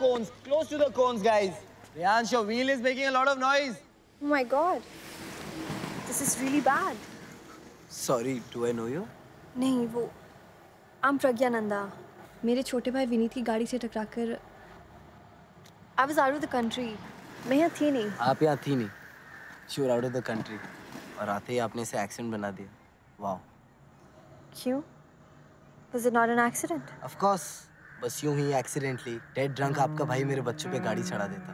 cones. Close to the cones, guys. Riyansh, your wheel is making a lot of noise. Oh my god. This is really bad. Sorry, do I know you? नहीं वो I'm प्रज्ञा नंदा मेरे छोटे भाई विनीत की गाड़ी से टकराकर I was out of the country. मैं यहाँ थी नहीं आप यहाँ थी नहीं sure out of the country और आते ही आपने इसे एक्सीडेंट बना दिया वाह क्यों Was it not an accident? Of course बस यूँ ही एक्सीडेंटली डेड ड्रंक आपका भाई मेरे बच्चों पे गाड़ी चढ़ा देता।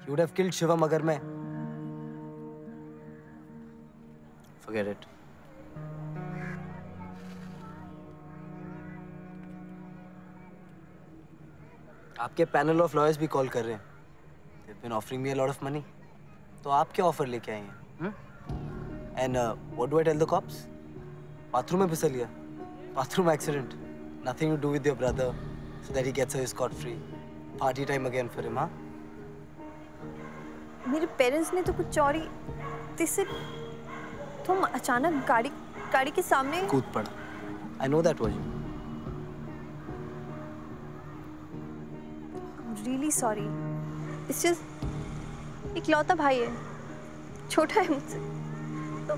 He would have killed Shivam अगर मैं फॉरगेट इट आपके पैनल ऑफ़ लॉयर्स भी कॉल कर रहे हैं। They've been offering me a lot of money. तो आप क्या ऑफ़र लेके आए हैं? And what do I tell the cops bathroom में फिसल गया। Bathroom accident to do with your brother so that he gets away scot free party time again for him हाँ मेरे पेरेंट्स ने तो कुछ चोरी तिसे तुम अचानक गाड़ी गाड़ी के सामने कूद पड़ा। I know that was you really sorry it's just इकलौता भाई है। छोटा है मुझसे। तो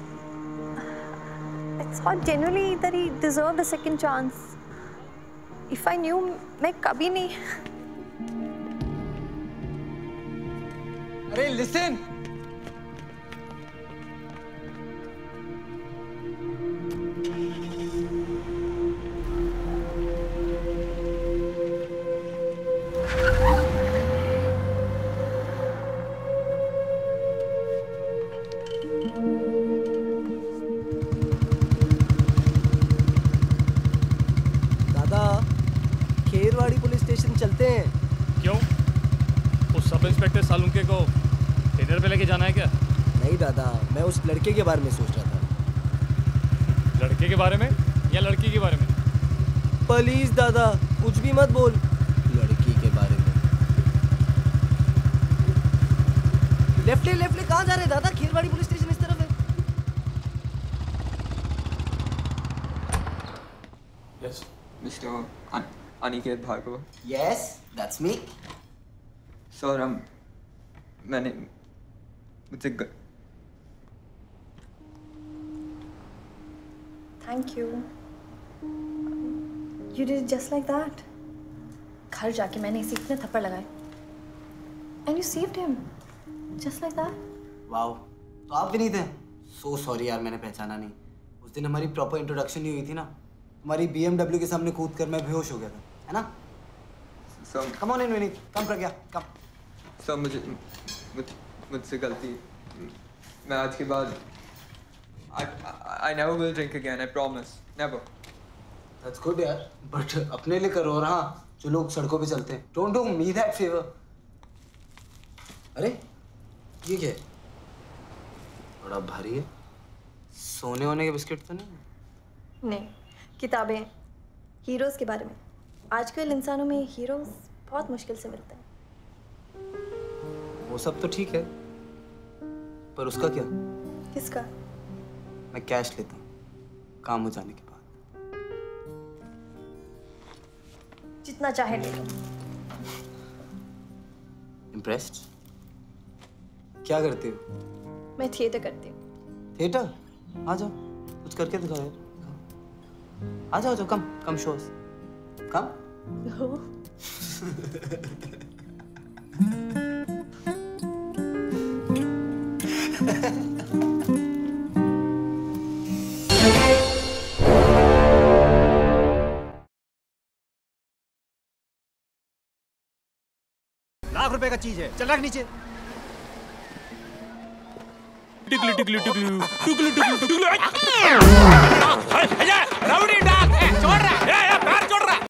it's not generally that he deserve the second chance if I knew मैं कभी नहीं अरे listen. खेरवाड़ी पुलिस स्टेशन चलते हैं। क्यों? उस सब इंस्पेक्टर सालुंके को डिनर पे लेके जाना है क्या? नहीं दादा मैं उस लड़के के बारे में सोच रहा था। लड़के के बारे में या लड़की के बारे में? प्लीज़ दादा कुछ भी मत बोल। लड़की के बारे में। लेफ़्ट ले लेफ़्ट ले कहाँ जा रहे हैं दादा? खेरवाड़ी पुलिस स्टेशन इस तरफ़ है। Yes, Mr. An- Aniket Bhargava. Yes that's me um, मैंने मुझसे ग- thank you you did just like that घर जाके मैंने इसे इतने थप्पड़ लगाए। And you saved him just like that wow तो आप भी नहीं थे? सो सॉरी यार मैंने पहचाना नहीं। उस दिन हमारी प्रॉपर इंट्रोडक्शन नहीं हुई थी ना। हमारी BMW के सामने कूद कर मैं बेहोश हो गया था। है ना? Sir, come on in Vineet come Pragya come sir, मुझे मुझसे गलती मैं आज के बाद I never will drink again, I promise. Never. That's good यार बट अपने लिए करो और हाँ जो लोग सड़कों पे चलते हैं। Don't do me that favour अरे ये क्या है? बड़ा भारी है। सोने होने के बिस्किट तो नहीं नहीं किताबें हीरोज़ के बारे में। आजकल इंसानों में हीरोज़ बहुत मुश्किल से मिलते हैं। वो सब तो ठीक है पर उसका क्या? किसका? मैं कैश लेता हूँ काम हो जाने के बाद। जितना चाहे ले लो। इम्प्रेस्ड क्या करते हो? मैं थिएटर करती हूँ। थिएटर आ जाओ कुछ करके दिखाओ यार। आ जाओ जाओ कम कम शोज़ कम लाख रुपए का चीज़ है। चल रख नीचे। टिकली टिकली टिकली टिकली टिकली टिकली। रउडी डाक छोड़।